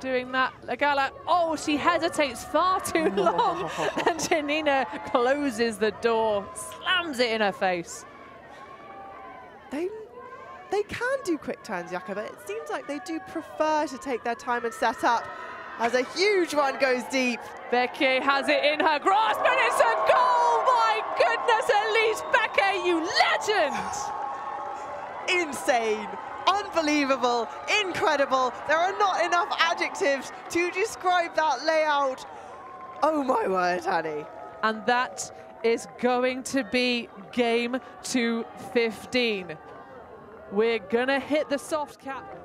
doing that. Lagala, oh, she hesitates far too long. and Janina closes the door, slams it in her face. They, they can do quick turns, Yaka, but it seems like they do prefer to take their time and set up as a huge one goes deep. Becker has it in her grasp and it's a goal! My goodness, Elise Becker, you legend! Insane, unbelievable, incredible. There are not enough adjectives to describe that layout. Oh my word, Annie. And that is going to be game 215. We're gonna hit the soft cap.